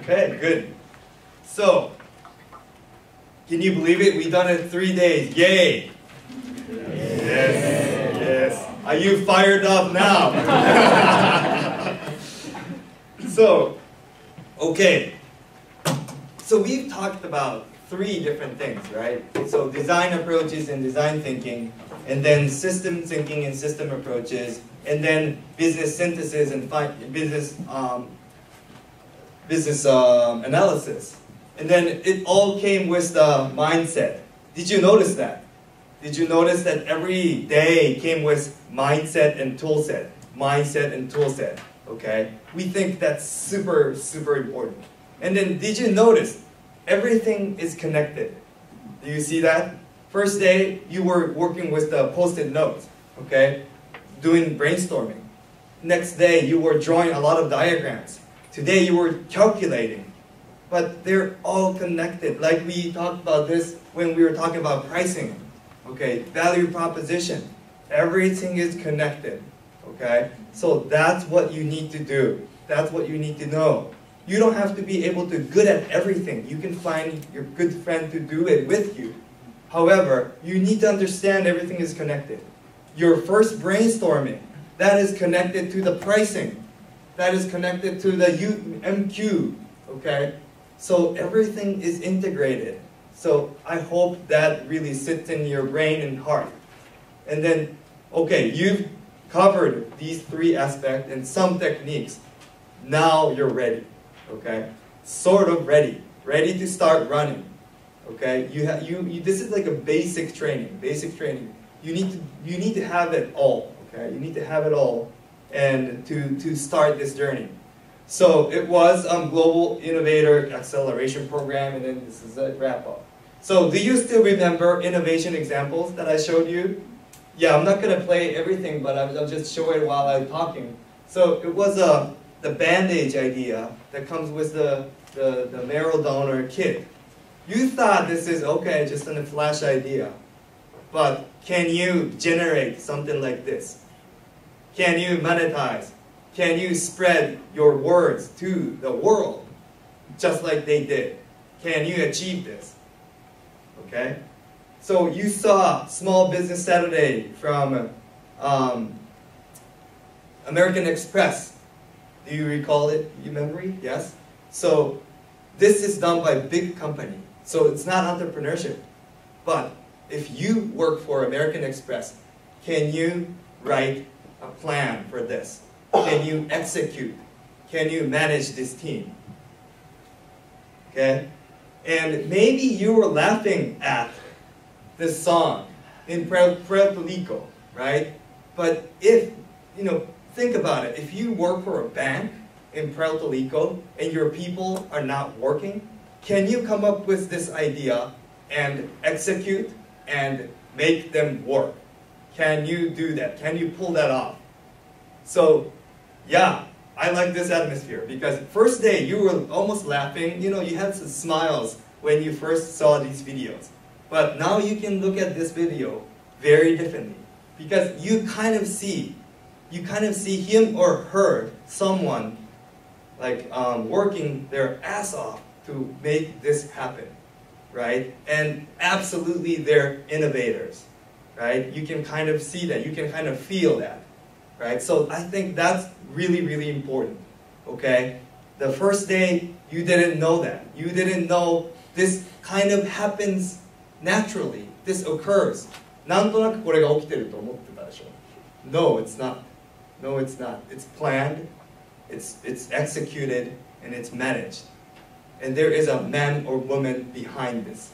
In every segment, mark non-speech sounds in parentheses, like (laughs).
Okay, good. So, can you believe it? We've done it three days. Yay! Yes, yes. Are you fired up now? (laughs) so, okay. So we've talked about three different things, right? So design approaches and design thinking, and then system thinking and system approaches, and then business synthesis and business um, business um, analysis. And then it all came with the mindset. Did you notice that? Did you notice that every day came with mindset and toolset? Mindset and toolset. Okay? We think that's super, super important. And then did you notice everything is connected? Do you see that? First day, you were working with the post-it notes, okay? Doing brainstorming. Next day, you were drawing a lot of diagrams. Today you were calculating, but they're all connected. Like we talked about this when we were talking about pricing. Okay, value proposition. Everything is connected. Okay, so that's what you need to do. That's what you need to know. You don't have to be able to good at everything. You can find your good friend to do it with you. However, you need to understand everything is connected. Your first brainstorming, that is connected to the pricing that is connected to the MQ, okay? So everything is integrated. So I hope that really sits in your brain and heart. And then, okay, you've covered these three aspects and some techniques. Now you're ready, okay? Sort of ready, ready to start running, okay? You, have you, you this is like a basic training, basic training. You need to, you need to have it all, okay? You need to have it all and to, to start this journey. So it was um, Global Innovator Acceleration Program, and then this is a wrap up. So do you still remember innovation examples that I showed you? Yeah, I'm not going to play everything, but I'll, I'll just show it while I'm talking. So it was uh, the bandage idea that comes with the, the, the marrow donor kit. You thought this is okay, just a flash idea. But can you generate something like this? Can you monetize? Can you spread your words to the world just like they did? Can you achieve this? Okay? So you saw Small Business Saturday from um, American Express. Do you recall it? You memory? Yes? So this is done by big company. So it's not entrepreneurship. But if you work for American Express, can you write a plan for this? Can you execute? Can you manage this team? Okay? And maybe you were laughing at this song in Puerto Rico, right? But if, you know, think about it. If you work for a bank in Puerto Rico and your people are not working, can you come up with this idea and execute and make them work? Can you do that? Can you pull that off? So, yeah, I like this atmosphere because first day you were almost laughing. You know, you had some smiles when you first saw these videos. But now you can look at this video very differently because you kind of see, you kind of see him or her, someone like um, working their ass off to make this happen, right? And absolutely they're innovators right? You can kind of see that, you can kind of feel that, right? So I think that's really, really important, okay? The first day, you didn't know that. You didn't know this kind of happens naturally. This occurs. なんとなくこれが起きてると思ってたでしょ No, it's not. No, it's not. It's planned, it's, it's executed, and it's managed. And there is a man or woman behind this.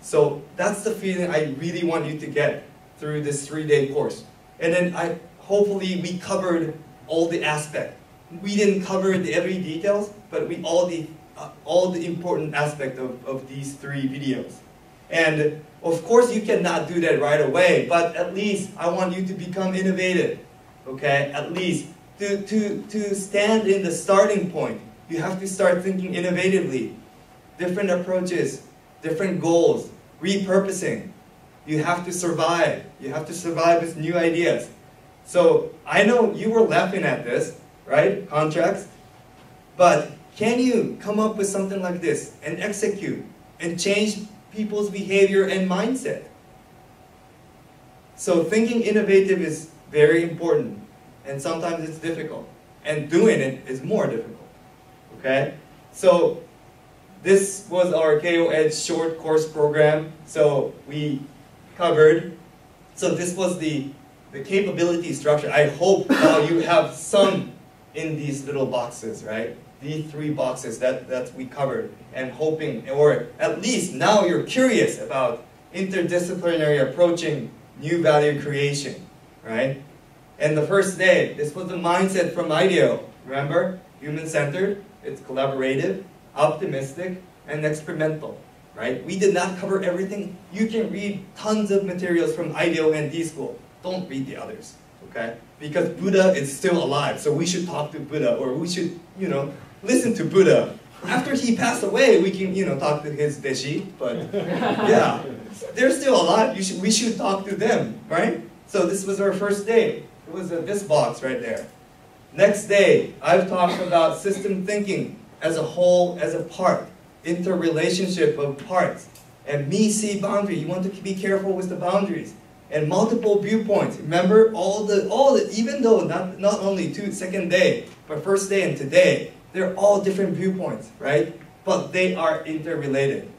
So that's the feeling I really want you to get through this three-day course. And then I hopefully we covered all the aspect. We didn't cover the every details, but we all the uh, all the important aspect of, of these three videos. And of course you cannot do that right away, but at least I want you to become innovative. Okay? At least to, to, to stand in the starting point, you have to start thinking innovatively. Different approaches, different goals, repurposing, you have to survive. You have to survive with new ideas. So I know you were laughing at this, right? Contracts. But Can you come up with something like this and execute and change people's behavior and mindset? So thinking innovative is very important and sometimes it's difficult. And doing it is more difficult. Okay? So this was our Keio EDGE short course program. So we covered, so this was the, the capability structure. I hope (laughs) now you have some in these little boxes, right? These three boxes that, that we covered and hoping, or at least now you're curious about interdisciplinary approaching new value creation, right? And the first day, this was the mindset from IDEO. Remember? Human-centered, it's collaborative, optimistic, and experimental. Right? We did not cover everything. You can read tons of materials from IDEO and D-School. Don't read the others. Okay? Because Buddha is still alive, so we should talk to Buddha, or we should, you know, listen to Buddha. After he passed away, we can, you know, talk to his deshi, but (laughs) yeah, they're still alive. Should, we should talk to them, right? So this was our first day. It was uh, this box right there. Next day, I've talked about system thinking as a whole, as a part, interrelationship of parts. And me see boundary. You want to be careful with the boundaries. And multiple viewpoints. Remember all the all the even though not not only two second day, but first day and today, they're all different viewpoints, right? But they are interrelated.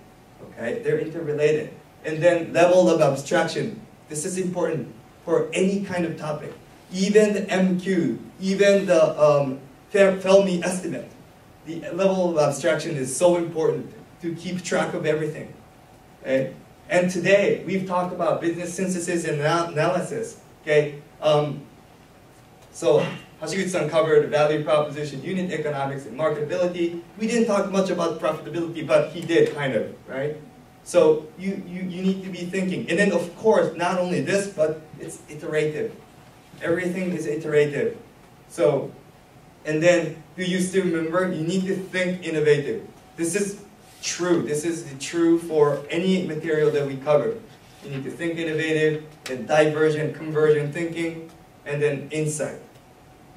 Okay? They're interrelated. And then level of abstraction. This is important for any kind of topic even the MQ, even the um, Fermi estimate, the level of abstraction is so important to keep track of everything. Okay? And today, we've talked about business synthesis and analysis. Okay? Um, so, Hashiguchi-san covered value proposition, unit economics, and marketability. We didn't talk much about profitability, but he did, kind of, right? So you, you, you need to be thinking. And then, of course, not only this, but it's iterative. Everything is iterative. So, and then, do you still remember? You need to think innovative. This is true. This is true for any material that we cover. You need to think innovative, then divergent, convergent thinking, and then insight.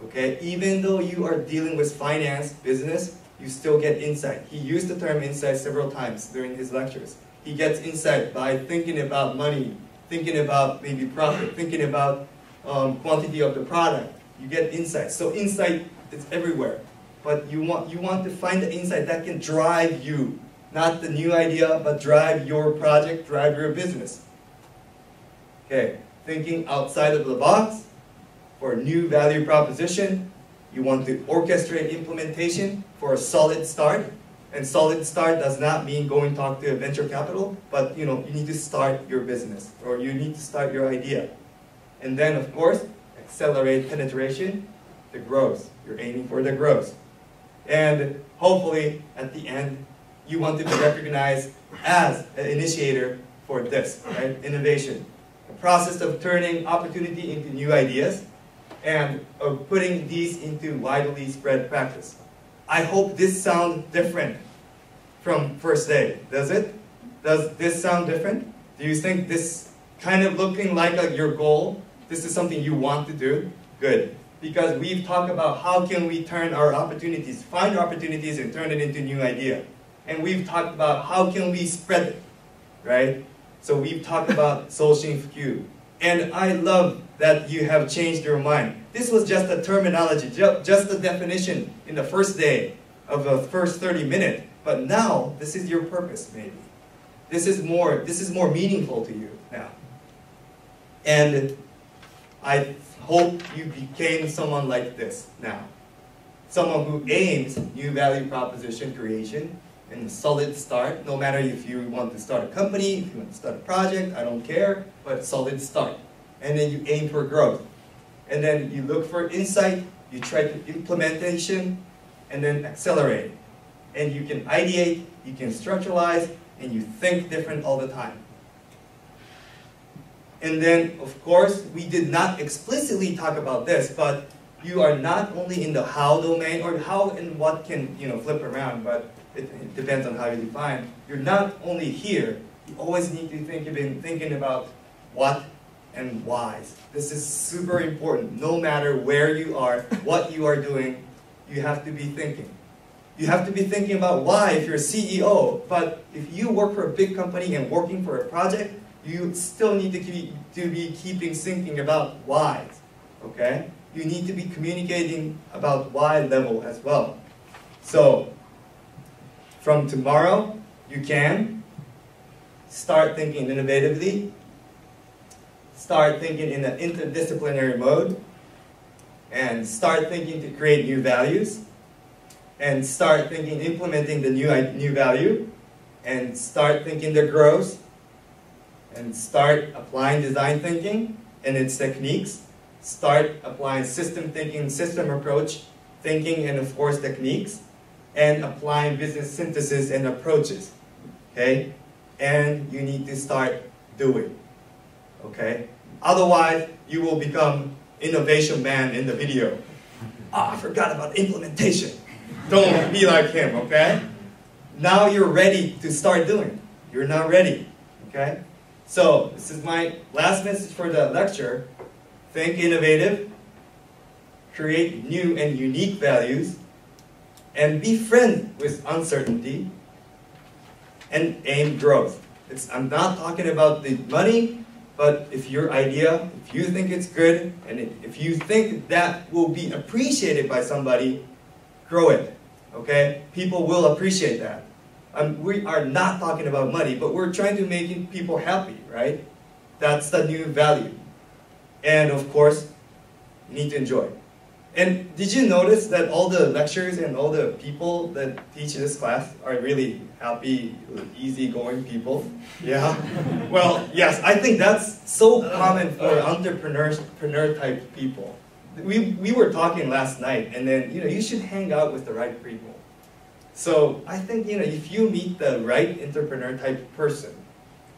Okay? Even though you are dealing with finance, business, you still get insight. He used the term insight several times during his lectures. He gets insight by thinking about money, thinking about maybe profit, thinking about um, quantity of the product. You get insight. So insight is everywhere. But you want, you want to find the insight that can drive you. Not the new idea, but drive your project, drive your business. Okay, thinking outside of the box for a new value proposition. You want to orchestrate implementation for a solid start. And solid start does not mean going talk to a venture capital, but you know, you need to start your business or you need to start your idea. And then, of course, accelerate penetration, the growth. You're aiming for the growth. And hopefully, at the end, you want to be recognized as an initiator for this, right? Innovation. The process of turning opportunity into new ideas and of putting these into widely spread practice. I hope this sounds different from first day. Does it? Does this sound different? Do you think this kind of looking like a, your goal this is something you want to do, good. Because we've talked about how can we turn our opportunities, find opportunities and turn it into new idea. And we've talked about how can we spread it, right? So we've talked about (laughs) Soushin Fuku. And I love that you have changed your mind. This was just a terminology, just a definition in the first day of the first 30 minutes. But now, this is your purpose, maybe. This is more, this is more meaningful to you now. And I hope you became someone like this now. Someone who aims new value proposition creation and a solid start, no matter if you want to start a company, if you want to start a project, I don't care, but solid start. And then you aim for growth. And then you look for insight, you try to implementation, and then accelerate. And you can ideate, you can structuralize, and you think different all the time. And then, of course, we did not explicitly talk about this, but you are not only in the how domain, or how and what can you know flip around, but it, it depends on how you define. You're not only here, you always need to think of thinking about what and whys. This is super important. No matter where you are, what you are doing, you have to be thinking. You have to be thinking about why if you're a CEO. But if you work for a big company and working for a project, you still need to, keep, to be keeping thinking about why. Okay? You need to be communicating about why level as well. So, from tomorrow, you can start thinking innovatively, start thinking in an interdisciplinary mode, and start thinking to create new values, and start thinking implementing the new, new value, and start thinking the growth, and start applying design thinking and its techniques, start applying system thinking, system approach thinking, and of course techniques, and applying business synthesis and approaches. Okay? And you need to start doing. Okay? Otherwise, you will become innovation man in the video. Oh, (laughs) I forgot about implementation. Don't be like him, okay? Now you're ready to start doing. You're not ready, okay? So, this is my last message for the lecture. Think innovative, create new and unique values, and be friend with uncertainty, and aim growth. It's, I'm not talking about the money, but if your idea, if you think it's good, and if you think that will be appreciated by somebody, grow it. Okay? People will appreciate that. Um, we are not talking about money, but we're trying to make people happy, right? That's the new value. And of course, you need to enjoy. And did you notice that all the lecturers and all the people that teach this class are really happy, easygoing people? Yeah? (laughs) well, yes, I think that's so common for entrepreneur type people. We, we were talking last night, and then, you know, you should hang out with the right people. So I think, you know, if you meet the right entrepreneur type person,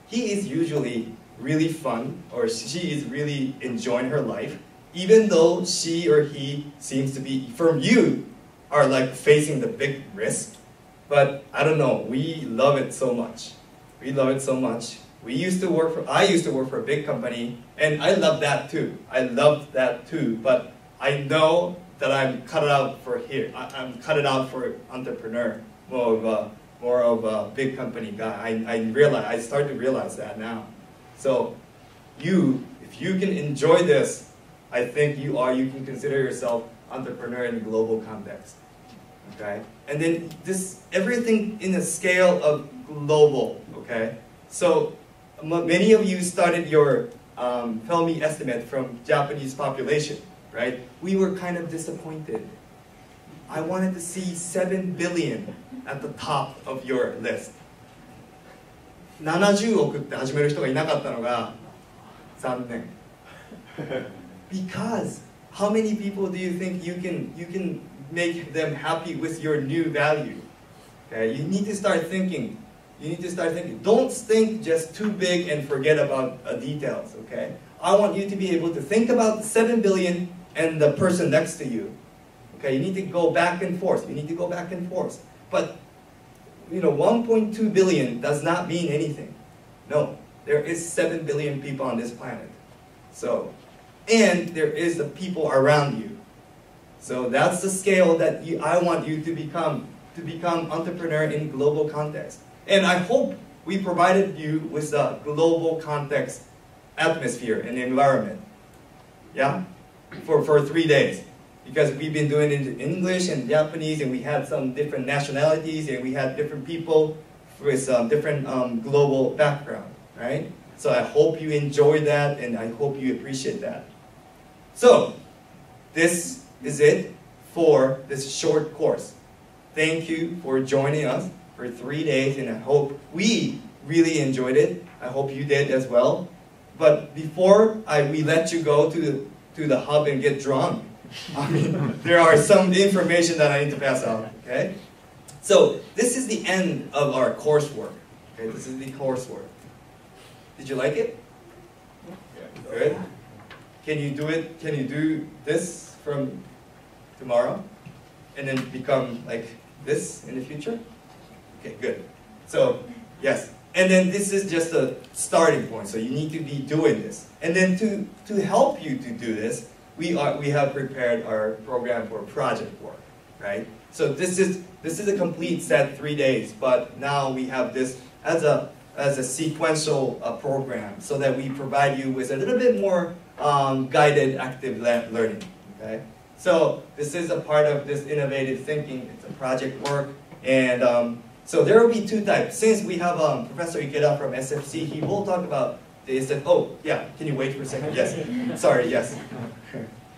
he is usually really fun, or she is really enjoying her life, even though she or he seems to be, from you, are like facing the big risk. But I don't know, we love it so much. We love it so much. We used to work for, I used to work for a big company, and I love that too. I love that too, but I know that I'm cut out for here. I, am cut it out for entrepreneur, more of a, more of a big company guy. I, I realize, I start to realize that now. So you, if you can enjoy this I think you are, you can consider yourself entrepreneur in global context. Okay? And then this, everything in the scale of global, okay? So many of you started your um, Fermi estimate from Japanese population, right? We were kind of disappointed. I wanted to see 7 billion at the top of your list. 70億って始める人がいなかったのが残念。because (laughs) how many people do you think you can, you can make them happy with your new value? Okay, you need to start thinking. You need to start thinking. Don't think just too big and forget about uh, details, okay? I want you to be able to think about the 7 billion and the person next to you. Okay, you need to go back and forth. You need to go back and forth. But, you know, 1.2 billion does not mean anything. No, there is 7 billion people on this planet. So and there is the people around you. So that's the scale that you, I want you to become, to become entrepreneur in global context. And I hope we provided you with a global context atmosphere and environment. Yeah? For, for three days. Because we've been doing it in English and Japanese and we had some different nationalities and we had different people with um, different um, global background, right? So I hope you enjoy that and I hope you appreciate that. So, this is it for this short course. Thank you for joining us for three days, and I hope we really enjoyed it. I hope you did as well. But before I, we let you go to the, to the hub and get drunk, (laughs) I mean, there are some information that I need to pass out, okay? So this is the end of our coursework. Okay, this is the coursework. Did you like it? Yeah. Good. Can you do it? Can you do this from tomorrow? And then become like this in the future? Okay, good. So, yes. And then this is just a starting point. So you need to be doing this. And then to, to help you to do this, we, are, we have prepared our program for project work. right? So this is this is a complete set three days, but now we have this as a as a sequential uh, program so that we provide you with a little bit more um, guided active learning. Okay, so this is a part of this innovative thinking. It's a project work, and um, so there will be two types. Since we have um, Professor Ikeda from SFC, he will talk about the said, oh yeah, can you wait for a second? Yes, (laughs) sorry, yes.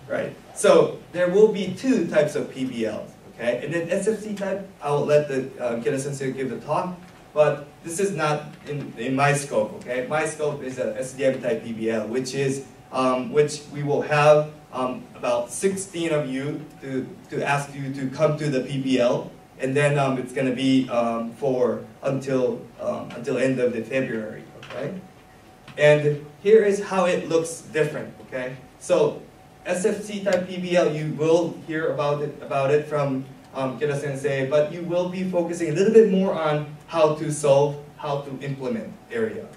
Right. So there will be two types of PBLs. Okay, and then SFC type, I will let the uh, Ikeda Sensei give the talk. But this is not in, in my scope, okay? My scope is a SDM type PBL, which is, um, which we will have um, about 16 of you to, to ask you to come to the PBL, and then um, it's going to be um, for until, um, until end of the February, okay? And here is how it looks different, okay? So SFC type PBL, you will hear about it, about it from um, Ikeda Sensei, but you will be focusing a little bit more on how to solve, how to implement area.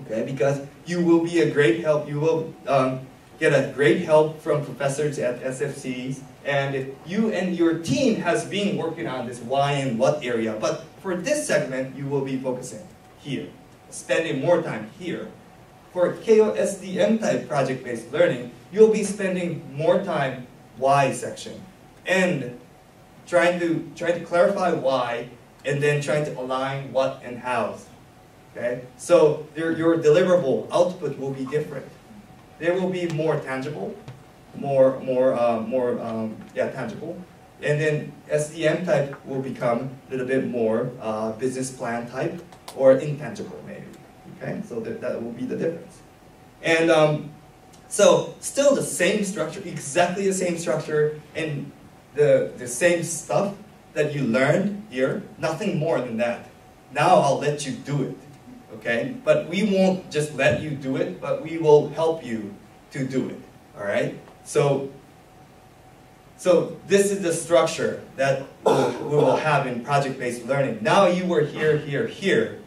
Okay, because you will be a great help, you will um, get a great help from professors at SFCs, and if you and your team has been working on this why and what area, but for this segment, you will be focusing here, spending more time here. For Keio SDM type project-based learning, you'll be spending more time why section and trying to trying to clarify why and then trying to align what and how. Okay? So your, your deliverable output will be different. They will be more tangible, more more uh, more um, yeah tangible, and then SDM type will become a little bit more uh, business plan type or intangible maybe. Okay, so that, that will be the difference. And um, so still the same structure, exactly the same structure, and the, the same stuff, that you learned here, nothing more than that. Now I'll let you do it, okay? But we won't just let you do it, but we will help you to do it, all right? So, so this is the structure that we will have in project-based learning. Now you were here, here, here,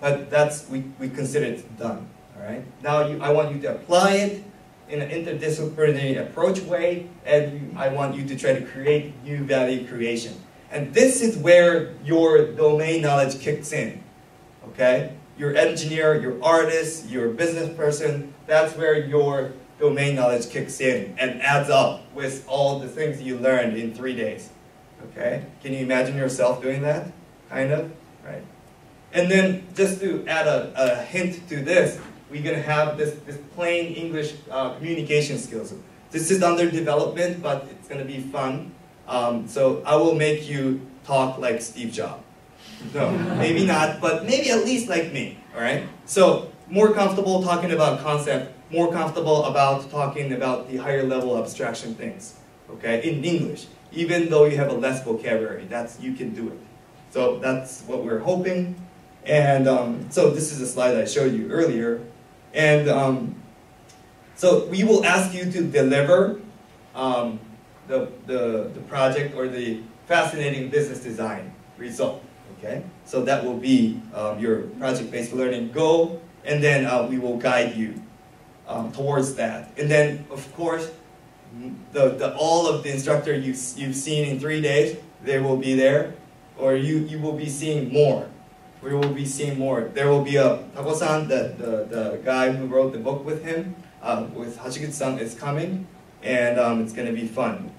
but that's, we, we consider it done, all right? Now you, I want you to apply it in an interdisciplinary approach way, and I want you to try to create new value creation. And this is where your domain knowledge kicks in. Okay? Your engineer, your artist, your business person, that's where your domain knowledge kicks in and adds up with all the things you learned in three days. Okay? Can you imagine yourself doing that? Kind of? Right? And then just to add a, a hint to this, we're going to have this, this plain English uh, communication skills. This is under development, but it's going to be fun. Um, so I will make you talk like Steve Jobs. No, maybe not, but maybe at least like me, all right? So more comfortable talking about concept, more comfortable about talking about the higher level abstraction things, okay, in English. Even though you have a less vocabulary, that's, you can do it. So that's what we're hoping. And um, so this is a slide I showed you earlier. And um, so we will ask you to deliver um, the, the, the project or the fascinating business design result. Okay, so that will be um, your project-based learning goal, and then uh, we will guide you um, towards that. And then, of course, the, the all of the instructor you, you've seen in three days, they will be there, or you, you will be seeing more. We will be seeing more. There will be a Tako-san, the, the, the guy who wrote the book with him, uh, with Hashiguchi-san is coming, and um, it's going to be fun.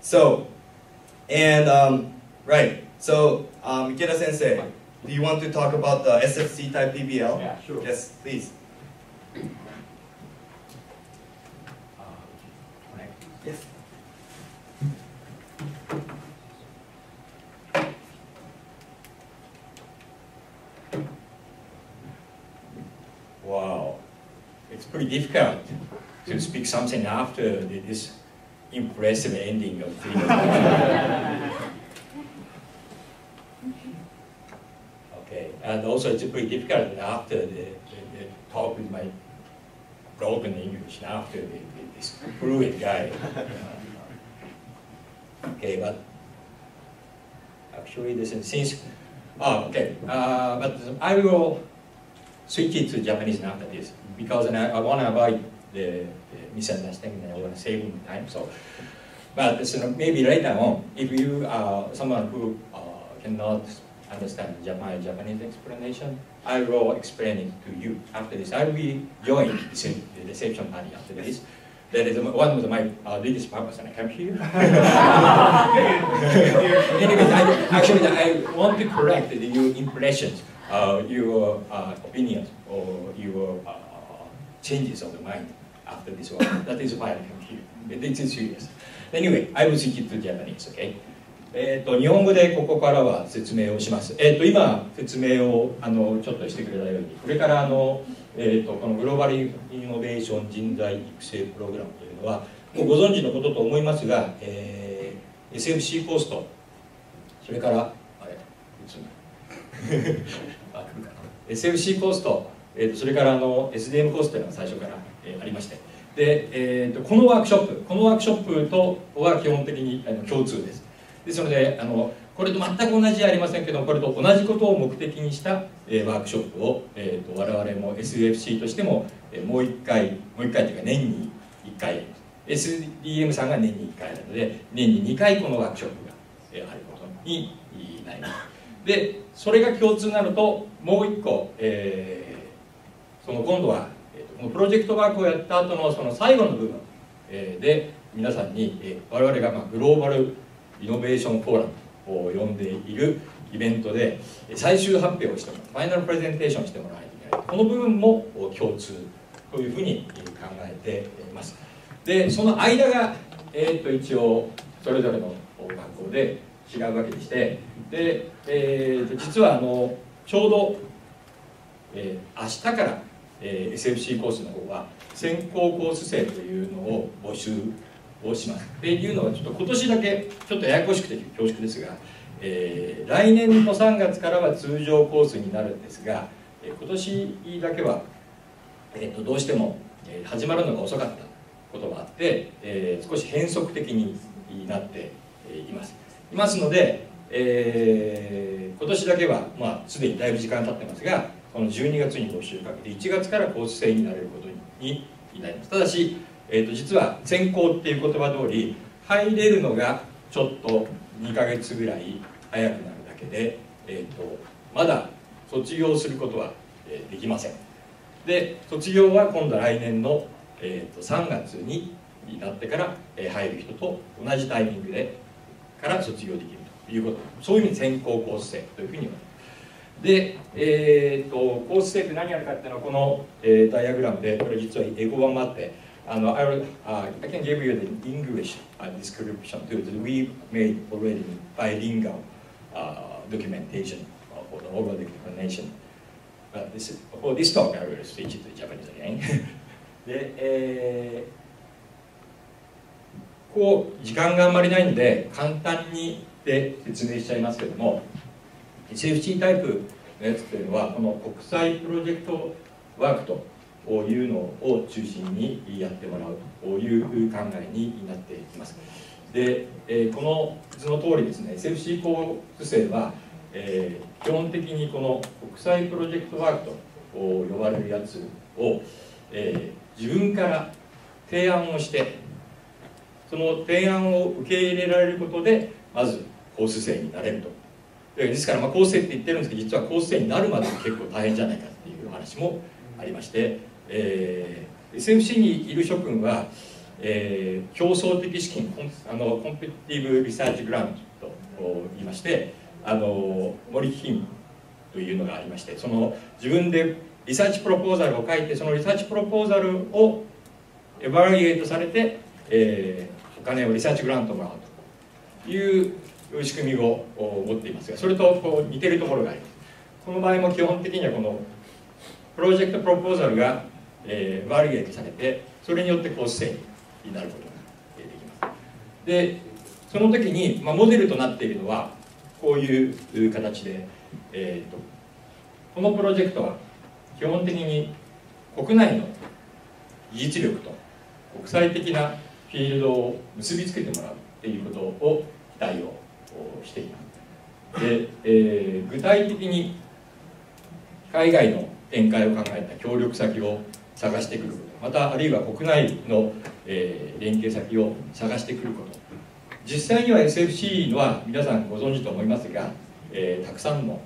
So, and, um, right, so, um, Ikeda Sensei, do you want to talk about the SFC type PBL? Yeah, sure. Yes, please. Yes. Wow, it's pretty difficult to speak something after this impressive ending of the (laughs) Okay, and also it's pretty difficult after the, the, the talk with my broken English, after the, the, this fluent guy. (laughs) okay, but actually this is since, oh, okay, uh, but I will switch it to Japanese after this because I, I want to avoid the, the misunderstanding. I want to save time. So, But so maybe later on, if you are someone who uh, cannot understand Japan, Japanese explanation, I will explain it to you after this. I will be join the reception party after this. That is one of my uh, latest purpose, and I come here. (laughs) anyway, I, actually, I want to correct your impressions, uh, your uh, opinions, or your uh, changes of the mind after this one. that is why I come here. This is serious. Anyway, I will switch it to Japanese, okay? えーと、日本語でここからは説明をします。えーと、今説明をあのちょっとしてくれたようにこれからあの、えーと、このグローバルイノベーション人材育成プログラムというのはもうご存知のことと思いますが、えー、SFC コーストそれからあれいつ SFC コースト、えー、とそれからあの SDM コーストというのが最初から、えー、ありまして。で、えー、とこのワークショップこのワークショップとは基本的にあの共通です。ですのであのこれと全く同じじゃありませんけどこれと同じことを目的にした、えー、ワークショップを、えーと、我々も SFC としても、えー、もう1回もう1回というか年に1回 SDM さんが年に1回なので年に2回このワークショップが、えー、あることになります。でそれが共通になるともう1個、えー、その今度は、えーと、このプロジェクトワークをやった後のその最後の部分、えー、で皆さんに、えー、我々が、まあ、グローバルイノベーションフォーラムを呼んでいるイベントで最終発表をしてもらうファイナルプレゼンテーションしてもらわないとい。なこの部分も共通というふうに考えています。でその間が、えー、と一応それぞれの学校で違うわけでしてで、えー、と実はあのちょうど、えー、明日から、えー、SFC コースの方は先行コース生というのを募集をします。っていうのはちょっと今年だけちょっとややこしくて恐縮ですが、えー、来年の3月からは通常コースになるんですが、えー、今年だけは、えーと、どうしても、えー、始まるのが遅かったことがあって、えー、少し変則的になっています。いますので、えー、今年だけは、まあ、すでにだいぶ時間経ってますがこの12月に募集かけて1月からコース制になれることになりますただしえーと、実は先行っていう言葉通り入れるのがちょっと2ヶ月ぐらい早くなるだけで、えーと、まだ卒業することは、えー、できません。で卒業は今度来年の、えーと、3月になってから、えー、入る人と同じタイミングでから卒業できるということ。そういう意味で先行コース生というふうに言われます。で、えーと、コース生って何やるかっていうのはこの、えー、ダイアグラムでこれ実は英語版もあって I, will, uh, I can give you the English uh, description too. We made already bilingual uh, documentation for the overall explanation. But this is, for this talk, I will switch to Japanese again. で、えー、こう時間があんまりないので簡単にで説明しちゃいますけども SFC タイプのやつというのはこの国際プロジェクトワークというのを中心にやってもらうという考えになっています。で、えこの図の通りですね SFC コース生は、え基本的にこの国際プロジェクトワークと呼ばれるやつを、え自分から提案をしてその提案を受け入れられることでまずコース生になれるとですからまあコース生って言ってるんですけど実はコース生になるまで結構大変じゃないかっていう話もありましてえー、SFC にいる諸君は、えー、競争的資金あのコンペティブ・リサーチ・グラントと言いましてあの森金というのがありましてその自分でリサーチプロポーザルを書いてそのリサーチプロポーザルをエバリエイトされて、えー、お金をリサーチグラントもらうという仕組みを持っていますがそれとこう似てるところがあります。この場合も基本的にはこのプロジェクトプロポーザルがえー、バリエートされてそれによって構成になることができます。でその時に、まあ、モデルとなっているのはこういう形で、えーと、このプロジェクトは基本的に国内の技術力と国際的なフィールドを結びつけてもらうっていうことを期待をしていますで、えー、具体的に海外の展開を考えた協力先を探してくる。またあるいは国内の、え、連携先を探してくること。実際には SFC のは皆さんご存知と思いますが、えー、たくさんの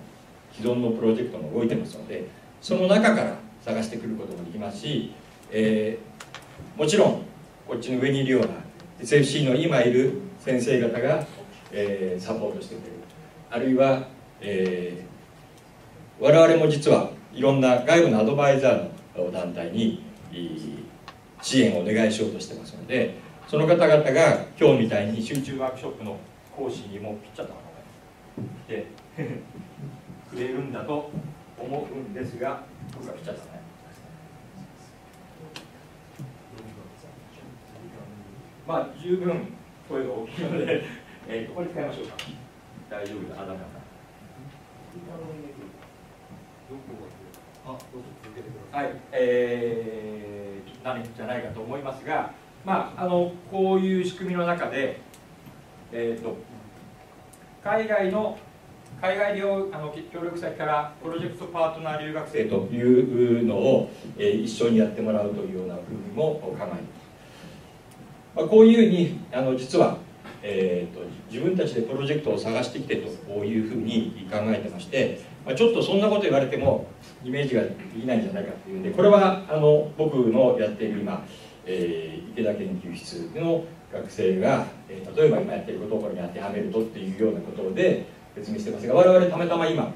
既存のプロジェクトも動いてますのでその中から探してくることもできますし、えー、もちろんこっちの上にいるような SFC の今いる先生方が、えー、サポートしてくれる。あるいは、え、我々も実はいろんな外部のアドバイザーの団体に支援をお願いしようとしてますのでその方々が今日みたいに集中ワークショップの講師にもピッチャーだでくれるんだと思うんですが僕はピッチャーですねまあ十分声が大きいので、えー、ここに使いましょうか。大丈夫だ。あダメだ。はい、えー、何じゃないかと思いますが、まあ、あのこういう仕組みの中で、えーと、海外の海外留あの協力先からプロジェクトパートナー留学生というのを、えー、一緒にやってもらうというようなふうにも考えています、まあ、こういうふうにあの実は、えーと、自分たちでプロジェクトを探してきてというふうに考えてまして、まあ、ちょっとそんなこと言われてもイメージができないんじゃないかというんでこれはあの僕のやっている今、えー、池田研究室の学生が、えー、例えば今やっていることをこれに当てはめるとっていうようなことで説明してますが我々たまたま今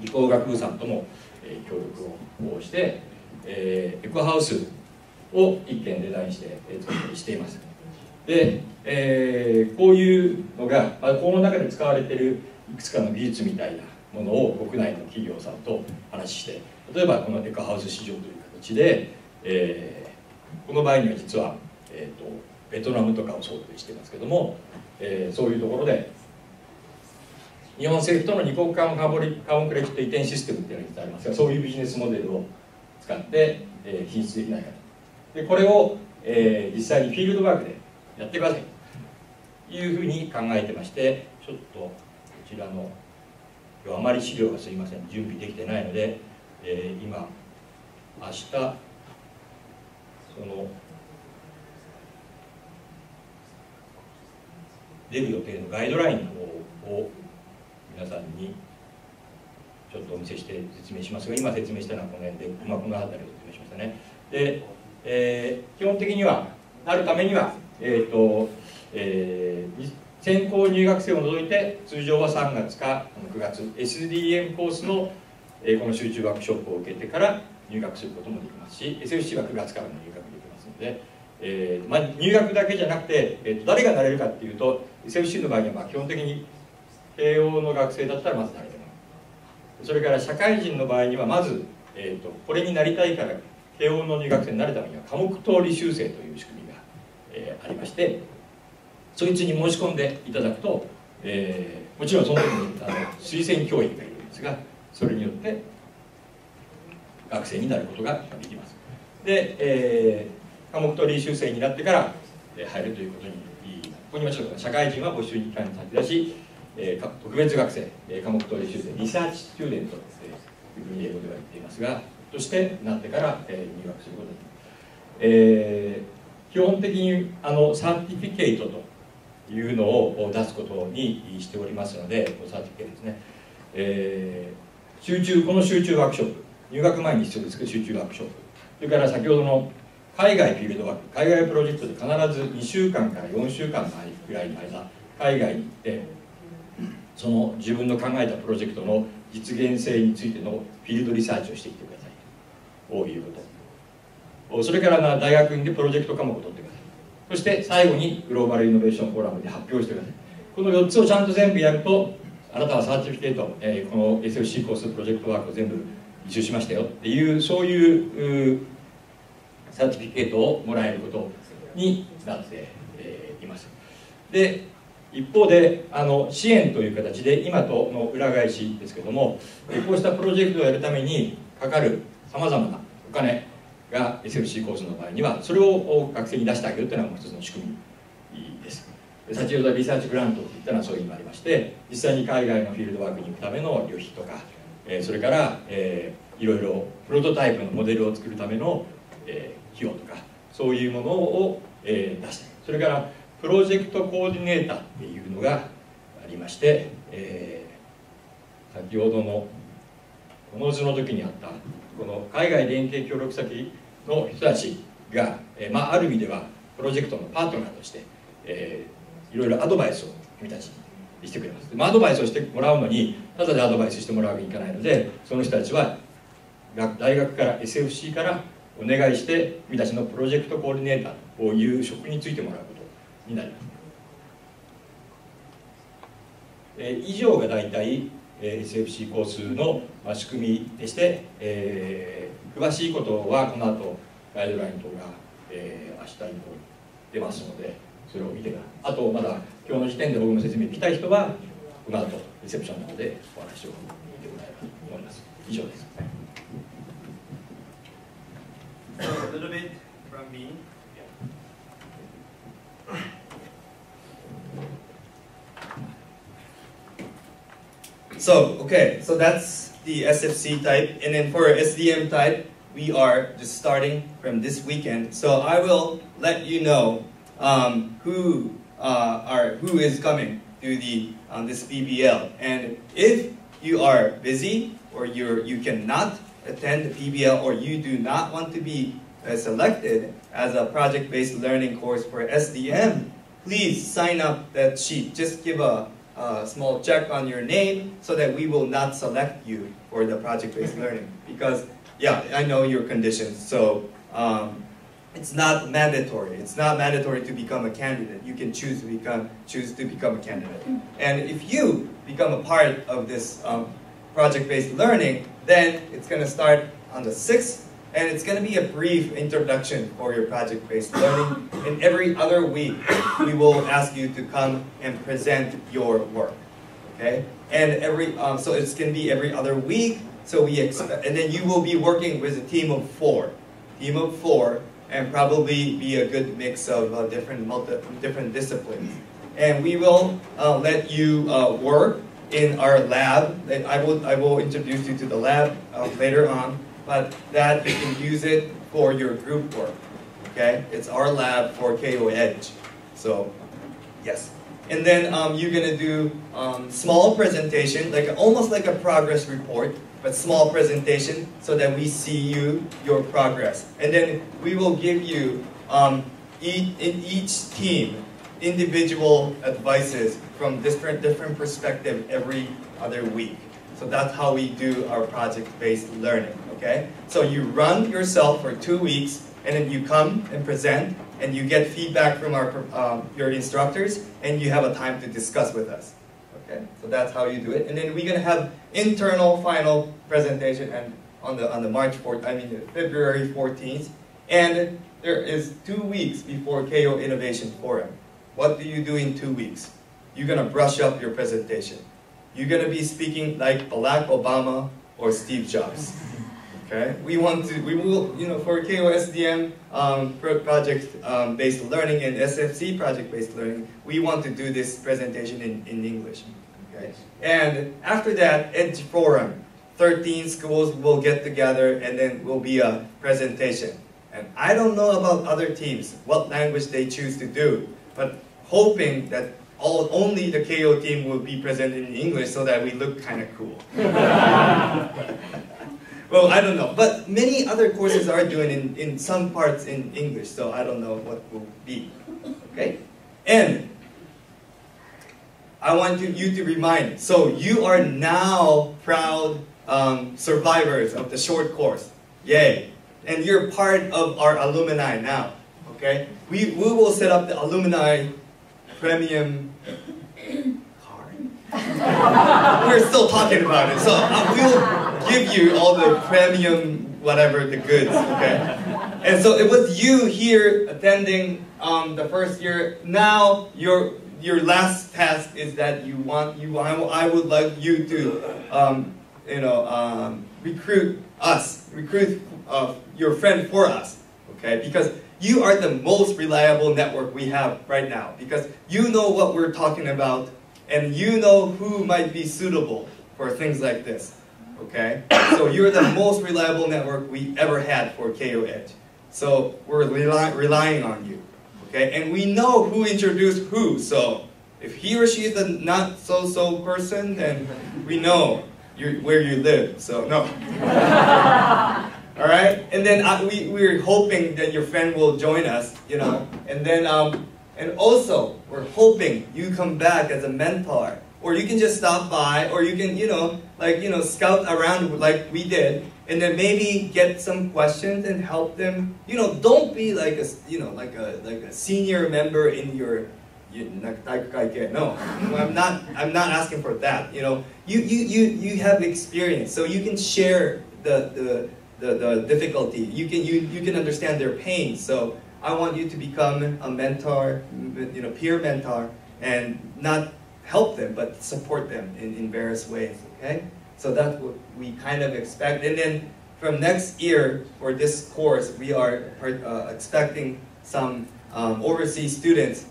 理工学部さんとも、えー、協力をして、えー、エコハウスを一件デザインして、えー、作ったりしています。で、えー、こういうのが、まあ、この中で使われているいくつかの技術みたいなものを国内の企業さんと話して例えばこのエコハウス市場という形で、えー、この場合には実は、えーと、ベトナムとかを想定してますけども、えー、そういうところで日本政府との二国間カーボンクレジット移転システムっていうのがありますがそういうビジネスモデルを使って、えー、品質できないかと。でこれを、えー、実際にフィールドワークでやってくださいというふうに考えてましてちょっとこちらのあまり資料がすいません。準備できてないので、えー、今明日その出る予定のガイドラインの方を皆さんにちょっとお見せして説明しますが今説明したのはこの辺で、まあ、この辺りを説明しましたね。で、えー、基本的にはなるためにはえっ、ー、と、えー先行入学生を除いて通常は3月か9月 SDM コースの、えー、この集中ワークショップを受けてから入学することもできますし SFC は9月からの入学できますので、えーまあ、入学だけじゃなくて、えー、誰がなれるかっていうと SFC の場合にはまあ基本的に慶応の学生だったらまずなれても。それから社会人の場合にはまず、えーと、これになりたいから慶応の入学生になるためには科目通り修正という仕組みが、えー、ありましてそいつに申し込んでいただくと、えー、もちろんその時にあの推薦教員がいるんですがそれによって学生になることができます。で、えー、科目取り修正になってから入るということにここにましょう社会人は募集期間に関先だし、えー、特別学生、えー、科目取り修正リサーチスチューデントというふうに英語では言っていますがとしてなってから、えー、入学することにえー、基本的にあのサーティフィケートというのを出すことにしておりますのでサーティフィケですね、えー、集中この集中ワークショップ入学前に必要ですけど集中ワークショップそれから先ほどの海外フィールドワーク海外プロジェクトで必ず2週間から4週間ぐらいの間海外に行ってその自分の考えたプロジェクトの実現性についてのフィールドリサーチをしてきてください。ということ。それから大学院でプロジェクト科目を取ってそして最後にグローバルイノベーションフォーラムで発表してください。この4つをちゃんと全部やるとあなたはサーティフィケート、えー、この SFC コースプロジェクトワークを全部一周しましたよっていうそういうサーティフィケートをもらえることになって、います。で一方であの支援という形で今との裏返しですけどもこうしたプロジェクトをやるためにかかるさまざまなお金が SFC コースの場合にはそれを学生に出してあげるというのがもう一つの仕組みです。先ほどリサーチグラントって言ったのはそういう意味もありまして実際に海外のフィールドワークに行くための旅費とか、えそれから、えー、いろいろプロトタイプのモデルを作るための、えー、費用とかそういうものを、えー、出してそれからプロジェクトコーディネーターっていうのがありまして、えー、先ほどのこの図の時にあったこの海外連携協力先の人たちが、えー、まあ、ある意味ではプロジェクトのパートナーとして、えー、いろいろアドバイスを君たちにしてくれます、まあ、アドバイスをしてもらうのにただでアドバイスしてもらうわけにいかないのでその人たちは大学から SFC からお願いして君たちのプロジェクトコーディネーターという職についてもらうことになります、えー、以上が大体、えー、SFC コースの、まあ、仕組みでして、えー、詳しいことはこの後ガイドライン等が、えー、明日にも出ますのでそれを見てからあとまだ今日の時点で僕の説明聞きたい人はこの後リセプションなのでお話を見てもらえればと思います以上です a little bit from me. So, okay, so that's the SFC type. And then for SDM type, we are just starting from this weekend. So I will let you know um, who uh, are who is coming to the um, this PBL. And if you are busy or you you cannot attend the PBL or you do not want to be uh, selected as a project-based learning course for SDM, please sign up that sheet. Just give a, a small check on your name so that we will not select you for the project-based learning. Because, yeah, I know your conditions. So um, it's not mandatory. It's not mandatory to become a candidate. You can choose to become choose to become a candidate. And if you become a part of this um, project-based learning, then it's going to start on the 6th, and it's going to be a brief introduction for your project-based learning. And every other week, we will ask you to come and present your work. Okay? And every um, so it's going to be every other week. So we expect, and then you will be working with a team of four, team of four, and probably be a good mix of uh, different multi, different disciplines. And we will uh, let you uh, work in our lab. I will, I will introduce you to the lab uh, later on, but that you can use it for your group work. Okay, it's our lab for Keio EDGE. So, yes. And then um, you're gonna do um, small presentation, like almost like a progress report, but small presentation, so that we see you your progress. And then we will give you um, each, in each team individual advices from different, different perspective every other week. So that's how we do our project-based learning, okay? So you run yourself for two weeks, and then you come and present, and you get feedback from our, um, your instructors, and you have a time to discuss with us. Okay, so that's how you do it. And then we're gonna have internal final presentation and on the on the March 4th, I mean February 14th, and there is two weeks before Keio Innovation Forum. What do you do in two weeks? You're going to brush up your presentation. You're going to be speaking like Barack Obama or Steve Jobs. (laughs) Okay, we want to, we will, you know, for Keio SDM um, project-based um, learning and SFC project-based learning, we want to do this presentation in, in English. Okay, and after that, Edge Forum, 13 schools will get together and then will be a presentation. And I don't know about other teams, what language they choose to do, but hoping that all, only the Keio team will be presented in English so that we look kind of cool. (laughs) well, I don't know. But many other courses are doing in, in some parts in English, so I don't know what will be. Okay? And I want you, you to remind, so you are now proud um, survivors of the short course. Yay. And you're part of our alumni now. Okay? We, we will set up the alumni premium card. (laughs) We're still talking about it, so uh, we'll give you all the premium whatever the goods. Okay, and so it was you here attending um, the first year. Now your your last task is that you want you I, I would like you to um, you know um, recruit us recruit uh, your friend for us. Okay, because you are the most reliable network we have right now because you know what we're talking about and you know who might be suitable for things like this. Okay? So you're the most reliable network we ever had for Keio EDGE. So we're rely relying on you. Okay, and we know who introduced who. So if he or she is a not so so person, then we know where you live. So no. (laughs) All right, and then uh, we we're hoping that your friend will join us, you know, and then um, and also we're hoping you come back as a mentor, or you can just stop by, or you can you know like you know scout around like we did, and then maybe get some questions and help them. You know, don't be like a you know like a like a senior member in your no, I'm not. I'm not asking for that. You know, you you you you have experience, so you can share the the the, the difficulty. You can you you can understand their pain. So I want you to become a mentor, you know, peer mentor, and not help them, but support them in, in various ways. Okay, so that's what we kind of expect. And then from next year for this course, we are uh, expecting some um, overseas students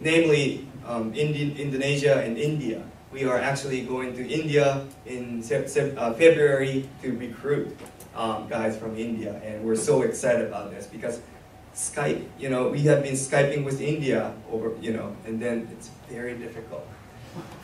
namely um, Indi Indonesia and India. We are actually going to India in uh, February to recruit um, guys from India, and we're so excited about this because Skype, you know, we have been Skyping with India over, you know, and then it's very difficult.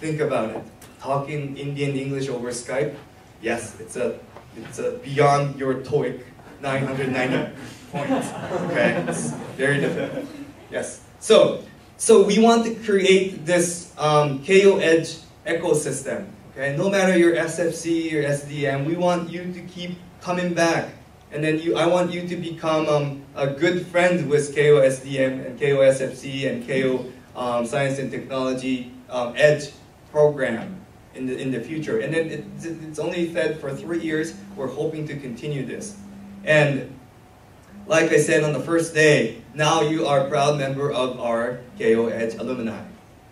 Think about it. Talking Indian English over Skype, yes, it's a, it's a beyond your TOEIC 990 (laughs) points. Okay, it's very difficult. Yes. So so we want to create this um, Keio EDGE ecosystem. Okay, no matter your SFC or SDM, we want you to keep coming back. And then you, I want you to become um, a good friend with Keio SDM and Keio SFC and Keio um, Science and Technology um, Edge program in the, in the future. And then it, it's only fed for three years. We're hoping to continue this. And like I said on the first day, now you are a proud member of our Keio EDGE alumni.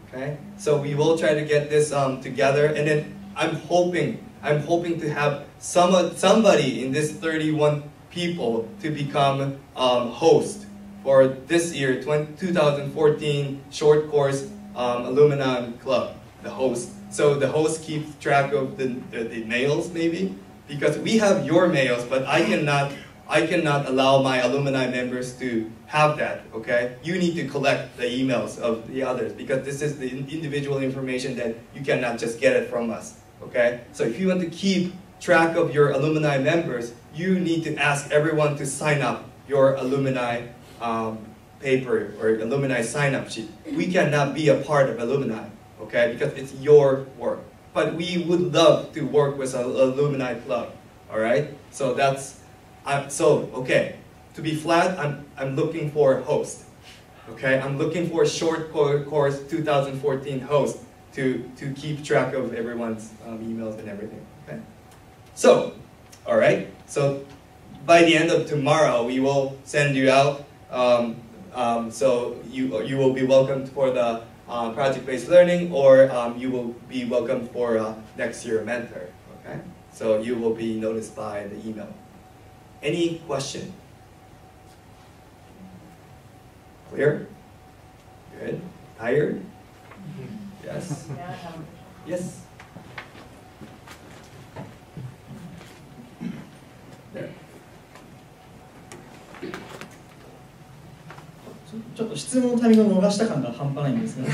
Okay? So we will try to get this um, together and then I'm hoping, I'm hoping to have some, somebody in this 31 people to become um, host for this year, 20, 2014 short course um, aluminum club, the host. So the host keeps track of the, the, the mails maybe, because we have your mails, but I cannot I cannot allow my alumni members to have that, okay? You need to collect the emails of the others because this is the individual information that you cannot just get it from us, okay? So if you want to keep track of your alumni members, you need to ask everyone to sign up your alumni um, paper or alumni sign-up sheet. We cannot be a part of alumni, okay? Because it's your work. But we would love to work with an alumni club, all right? So that's I'm, so, okay, to be flat, I'm, I'm looking for a host. Okay, I'm looking for a short course 2014 host to, to keep track of everyone's um, emails and everything. Okay, so, all right, so by the end of tomorrow, we will send you out. Um, um, so you, you will be welcomed for the uh, project-based learning, or um, you will be welcomed for uh, next year mentor. Okay, so you will be noticed by the email. Any question? Clear? Good. Tired? Yes? Yes? There. ちょっと質問のタイミングを逃した感が半端ないんですが。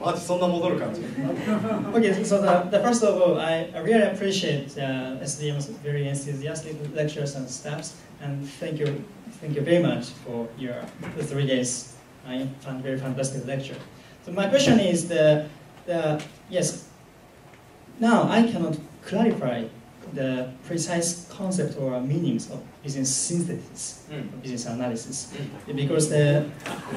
マジそんな戻る感じ (laughs) (laughs) Okay, so the, the first of all, I, I really appreciate uh, SDM's very enthusiastic lectures and staffs, and thank you, thank you very much for your the three days. I found very fantastic lecture. So my question is the, the yes. Now I cannot clarify the precise concept or meanings of business synthesis, mm. business analysis, mm. because the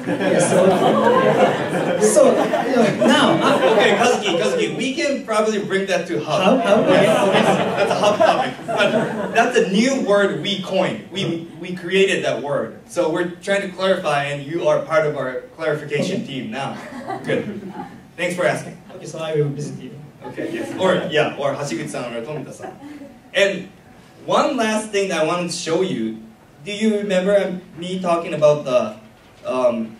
yes, (laughs) so, so you know, now uh, okay, Kazuki, Kazuki, we can probably bring that to hub. Hub, hub okay. that's a hub topic, but that's a new word we coined. We we created that word, so we're trying to clarify, and you are part of our clarification okay. team now. Good. Thanks for asking. Okay, so I will visit you. Okay, yes. Or yeah, or Hashiguchi-san or Tomita-san. And one last thing that I wanted to show you. Do you remember me talking about the um,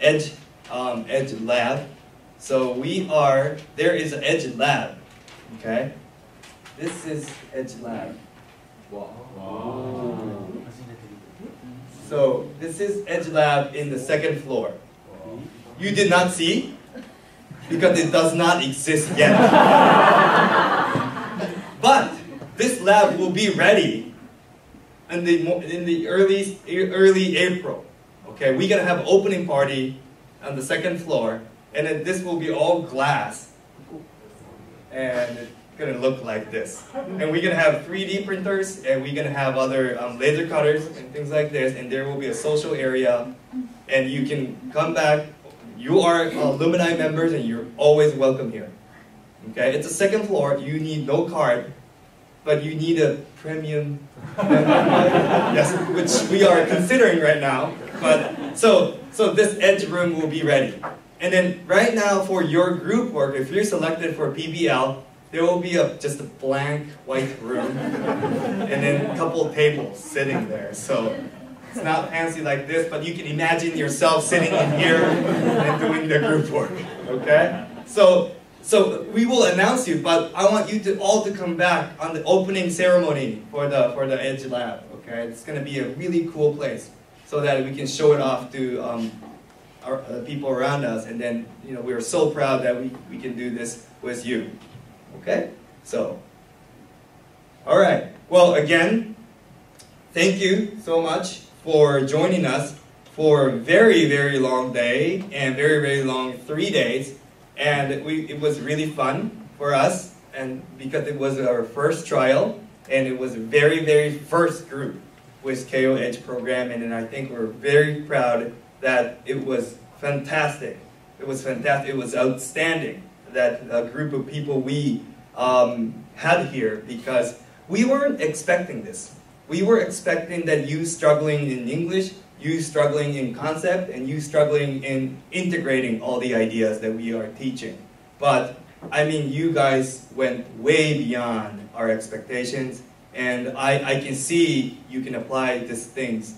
Edge um, Edge Lab? So we are there is an Edge Lab. Okay, this is Edge Lab. Wow. wow. So this is Edge Lab in the second floor. You did not see? Because it does not exist yet. (laughs) but this lab will be ready in the, in the early, early April. Okay, we're gonna have opening party on the second floor, and then this will be all glass. And it's gonna look like this. And we're gonna have 3D printers, and we're gonna have other um, laser cutters and things like this, and there will be a social area, and you can come back. You are alumni members, and you're always welcome here. Okay, it's a second floor. You need no card, but you need a premium. (laughs) yes, which we are considering right now. But so so this edge room will be ready. And then right now for your group work, if you're selected for PBL, there will be a, just a blank white room (laughs) and then a couple tables sitting there. So it's not fancy like this, but you can imagine yourself sitting in here and doing the group work. Okay? So so we will announce you, but I want you to all to come back on the opening ceremony for the for the Edge Lab. Okay? It's gonna be a really cool place so that we can show it off to um, our, uh, people around us. And then, you know, we are so proud that we, we can do this with you. Okay? So, all right. Well, again, thank you so much for joining us for a very, very long day and very, very long three days. And we, it was really fun for us and because it was our first trial and it was a very, very first group with Keio EDGE program, and I think we're very proud that it was fantastic. It was fantastic. It was outstanding that a group of people we um, had here because we weren't expecting this. We were expecting that you struggling in English, you struggling in concept, and you struggling in integrating all the ideas that we are teaching. But I mean, you guys went way beyond our expectations and I, I can see you can apply these things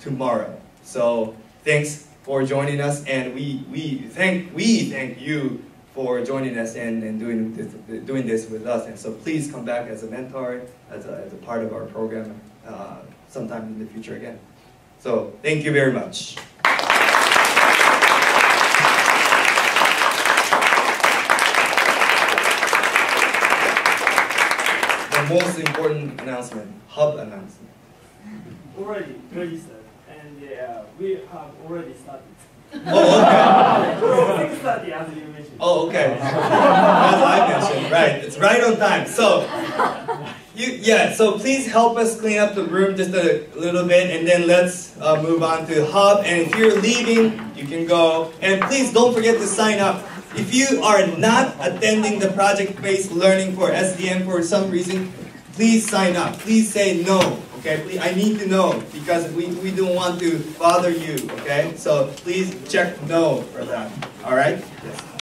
tomorrow. So thanks for joining us, and we, we thank we thank you for joining us and, and doing this doing this with us. And so please come back as a mentor, as a, as a part of our program uh, sometime in the future again. So thank you very much. The most important announcement, hub announcement? Already registered, and uh, we have already started. Oh, okay. (laughs) 6.30 as you mentioned. Oh, okay. (laughs) as I mentioned, right. It's right on time. So, you, yeah, so please help us clean up the room just a little bit, and then let's uh, move on to the Hub. And if you're leaving, you can go. And please don't forget to sign up if you are not attending the project-based learning for SDM for some reason, please sign up. Please say no. Okay, please, I need to know because we, we don't want to bother you. Okay, so please check no for that. All right. Yes.